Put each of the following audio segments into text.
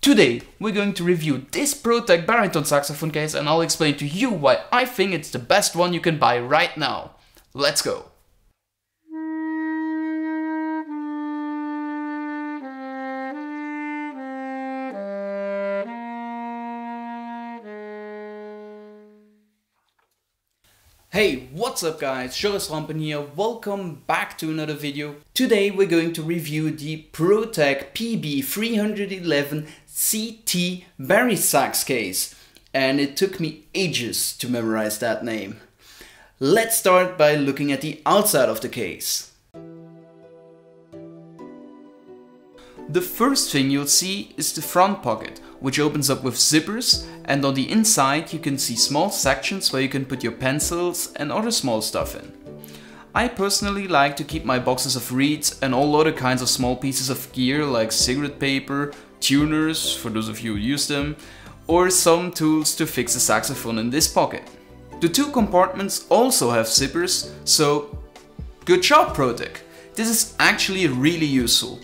Today we're going to review this Protec baritone saxophone case and I'll explain to you why I think it's the best one you can buy right now. Let's go! Hey, what's up guys, Joris Rompen here, welcome back to another video. Today we're going to review the Protec PB311 CT bari Sax case and it took me ages to memorize that name. Let's start by looking at the outside of the case. The first thing you'll see is the front pocket, which opens up with zippers and on the inside you can see small sections where you can put your pencils and other small stuff in. I personally like to keep my boxes of reeds and all other kinds of small pieces of gear like cigarette paper, tuners, for those of you who use them, or some tools to fix the saxophone in this pocket. The two compartments also have zippers, so good job Protec! This is actually really useful.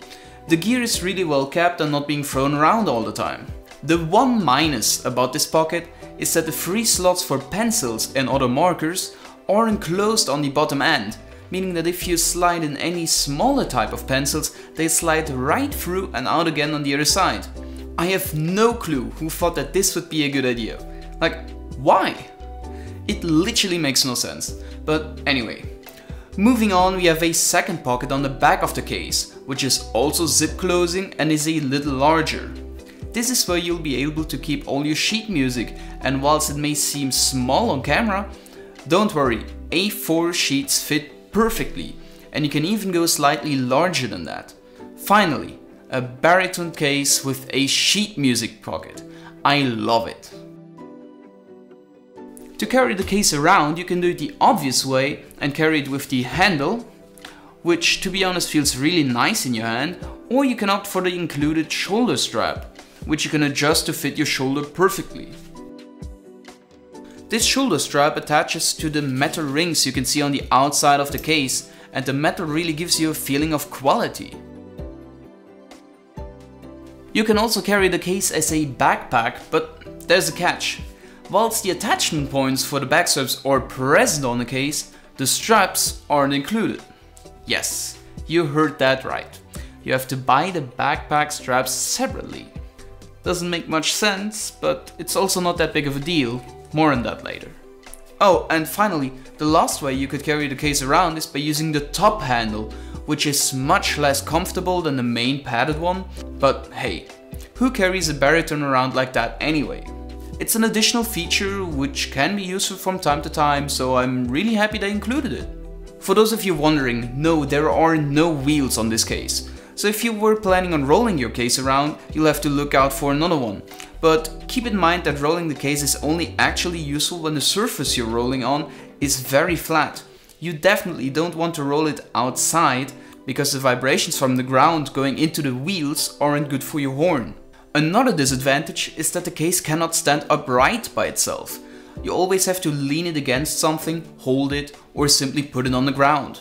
The gear is really well kept and not being thrown around all the time. The one minus about this pocket is that the three slots for pencils and other markers are enclosed on the bottom end, meaning that if you slide in any smaller type of pencils, they slide right through and out again on the other side. I have no clue who thought that this would be a good idea. Like, why? It literally makes no sense. But anyway, Moving on, we have a second pocket on the back of the case, which is also zip closing and is a little larger. This is where you'll be able to keep all your sheet music and whilst it may seem small on camera, don't worry, A4 sheets fit perfectly and you can even go slightly larger than that. Finally, a baritone case with a sheet music pocket. I love it. To carry the case around, you can do it the obvious way and carry it with the handle, which to be honest feels really nice in your hand, or you can opt for the included shoulder strap, which you can adjust to fit your shoulder perfectly. This shoulder strap attaches to the metal rings you can see on the outside of the case and the metal really gives you a feeling of quality. You can also carry the case as a backpack, but there's a catch. Whilst the attachment points for the back straps are present on the case, the straps aren't included. Yes, you heard that right. You have to buy the backpack straps separately. Doesn't make much sense, but it's also not that big of a deal. More on that later. Oh, and finally, the last way you could carry the case around is by using the top handle, which is much less comfortable than the main padded one, but hey, who carries a baritone around like that anyway? It's an additional feature which can be useful from time to time, so I'm really happy they included it. For those of you wondering, no, there are no wheels on this case. So if you were planning on rolling your case around, you'll have to look out for another one. But keep in mind that rolling the case is only actually useful when the surface you're rolling on is very flat. You definitely don't want to roll it outside because the vibrations from the ground going into the wheels aren't good for your horn. Another disadvantage is that the case cannot stand upright by itself. You always have to lean it against something, hold it, or simply put it on the ground.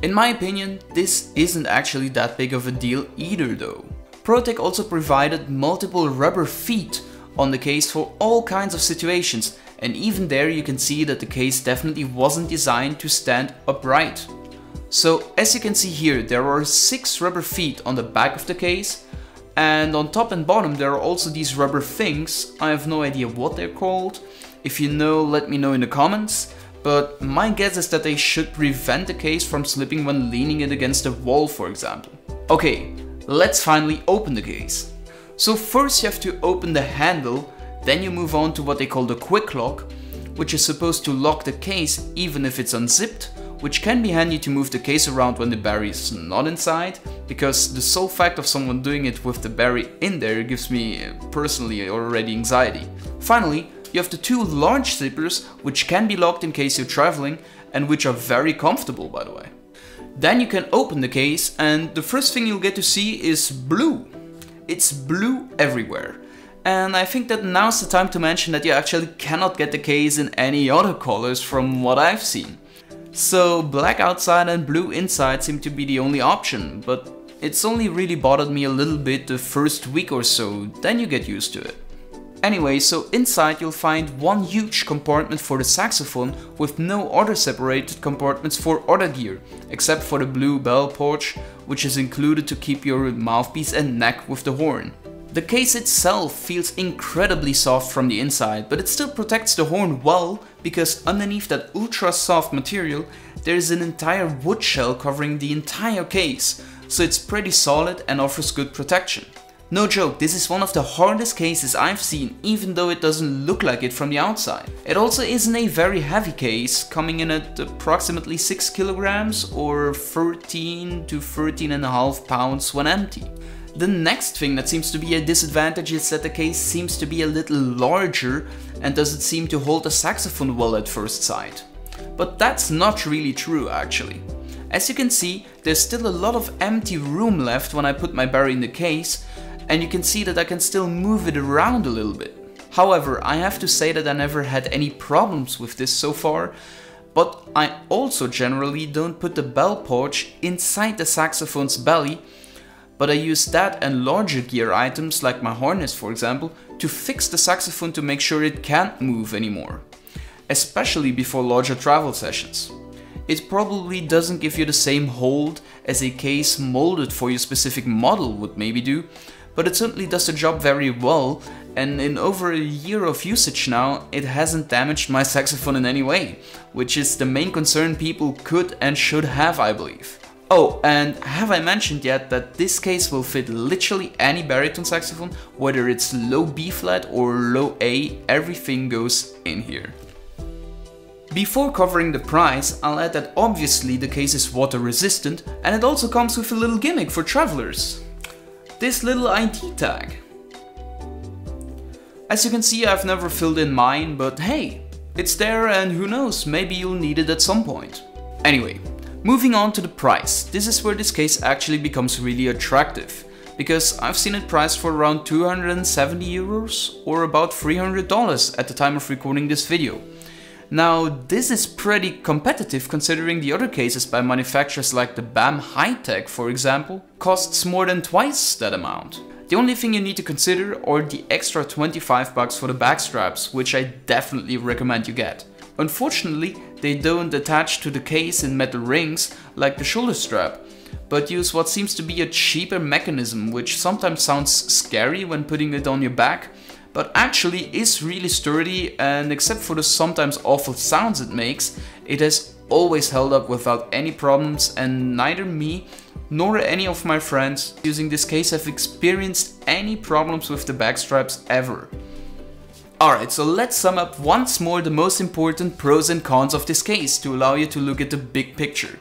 In my opinion, this isn't actually that big of a deal either though. Protec also provided multiple rubber feet on the case for all kinds of situations and even there you can see that the case definitely wasn't designed to stand upright. So as you can see here, there are 6 rubber feet on the back of the case and on top and bottom there are also these rubber things, I have no idea what they're called. If you know, let me know in the comments. But my guess is that they should prevent the case from slipping when leaning it against a wall for example. Okay, let's finally open the case. So first you have to open the handle, then you move on to what they call the quick lock, which is supposed to lock the case even if it's unzipped, which can be handy to move the case around when the bari is not inside, because the sole fact of someone doing it with the bari in there gives me uh, personally already anxiety. Finally, you have the two large zippers, which can be locked in case you're traveling, and which are very comfortable by the way. Then you can open the case and the first thing you'll get to see is blue. It's blue everywhere. And I think that now's the time to mention that you actually cannot get the case in any other colors from what I've seen. So black outside and blue inside seem to be the only option, but It's only really bothered me a little bit the first week or so, then you get used to it. Anyway, so inside you'll find one huge compartment for the saxophone with no other separated compartments for other gear, except for the blue bell pouch, which is included to keep your mouthpiece and neck with the horn. The case itself feels incredibly soft from the inside, but it still protects the horn well because underneath that ultra soft material there is an entire wood shell covering the entire case, so it's pretty solid and offers good protection. No joke, this is one of the hardest cases I've seen even though it doesn't look like it from the outside. It also isn't a very heavy case, coming in at approximately 6 kilograms or 13 to 13 and a half pounds when empty. The next thing that seems to be a disadvantage is that the case seems to be a little larger and doesn't seem to hold a saxophone well at first sight. But that's not really true actually. As you can see, there's still a lot of empty room left when I put my bari in the case, and you can see that I can still move it around a little bit. However, I have to say that I never had any problems with this so far, but I also generally don't put the bell pouch inside the saxophone's belly but I use that and larger gear items like my harness for example to fix the saxophone to make sure it can't move anymore, especially before larger travel sessions. It probably doesn't give you the same hold as a case molded for your specific model would maybe do, but it certainly does the job very well and in over a year of usage now it hasn't damaged my saxophone in any way, which is the main concern people could and should have I believe. Oh, and have I mentioned yet that this case will fit literally any baritone saxophone, whether it's low B flat or low A, everything goes in here. Before covering the price, I'll add that obviously the case is water resistant and it also comes with a little gimmick for travelers. This little ID tag. As you can see I've never filled in mine, but hey, it's there and who knows, maybe you'll need it at some point. Anyway, Moving on to the price, this is where this case actually becomes really attractive, because I've seen it priced for around 270 euros or about $300 at the time of recording this video. Now this is pretty competitive considering the other cases by manufacturers like the BAM Hi-Tech for example costs more than twice that amount. The only thing you need to consider are the extra 25 bucks for the back straps, which I definitely recommend you get. Unfortunately, they don't attach to the case in metal rings like the shoulder strap, but use what seems to be a cheaper mechanism which sometimes sounds scary when putting it on your back, but actually is really sturdy and except for the sometimes awful sounds it makes, it has always held up without any problems and neither me nor any of my friends using this case have experienced any problems with the back straps ever. Alright, so let's sum up once more the most important pros and cons of this case to allow you to look at the big picture.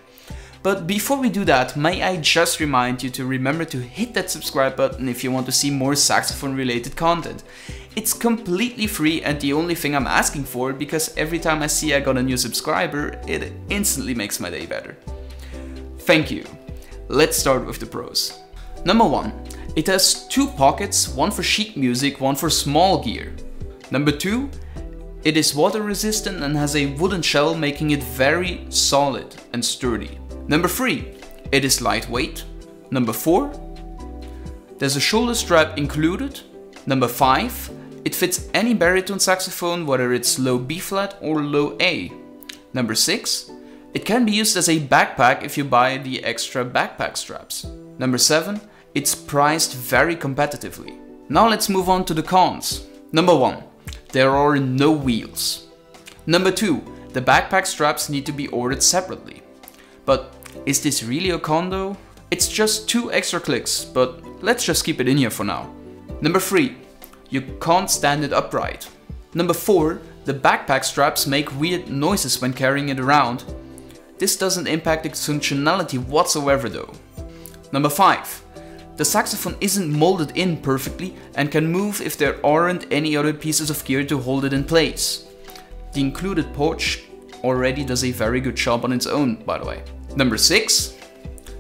But before we do that, may I just remind you to remember to hit that subscribe button if you want to see more saxophone related content. It's completely free and the only thing I'm asking for because every time I see I got a new subscriber, it instantly makes my day better. Thank you. Let's start with the pros. Number 1. It has two pockets, one for sheet music, one for small gear. Number 2. It is water resistant and has a wooden shell making it very solid and sturdy. Number 3. It is lightweight. Number 4. There's a shoulder strap included. Number 5. It fits any baritone saxophone whether it's low B flat or low A. Number 6. It can be used as a backpack if you buy the extra backpack straps. Number 7. It's priced very competitively. Now let's move on to the cons. Number 1 there are no wheels. Number 2. The backpack straps need to be ordered separately. But is this really a condo? It's just two extra clicks, but let's just keep it in here for now. Number 3. You can't stand it upright. Number 4. The backpack straps make weird noises when carrying it around. This doesn't impact its functionality whatsoever though. Number 5. The saxophone isn't molded in perfectly and can move if there aren't any other pieces of gear to hold it in place. The included pouch already does a very good job on its own, by the way. Number 6.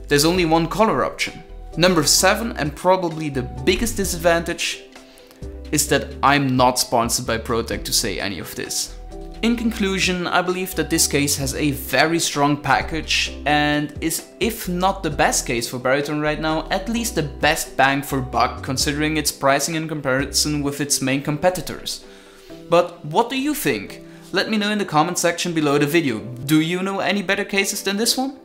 There's only one color option. Number 7 and probably the biggest disadvantage is that I'm not sponsored by Protec to say any of this. In conclusion, I believe that this case has a very strong package and is, if not the best case for Baritone right now, at least the best bang for buck considering its pricing in comparison with its main competitors. But what do you think? Let me know in the comment section below the video. Do you know any better cases than this one?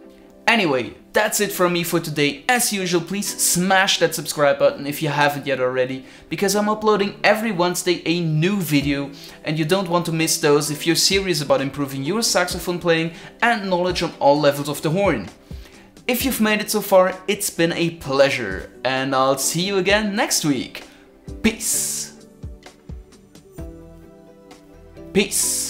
Anyway, that's it from me for today. As usual, please smash that subscribe button if you haven't yet already, because I'm uploading every Wednesday a new video, and you don't want to miss those if you're serious about improving your saxophone playing and knowledge on all levels of the horn. If you've made it so far, it's been a pleasure, and I'll see you again next week. Peace. Peace.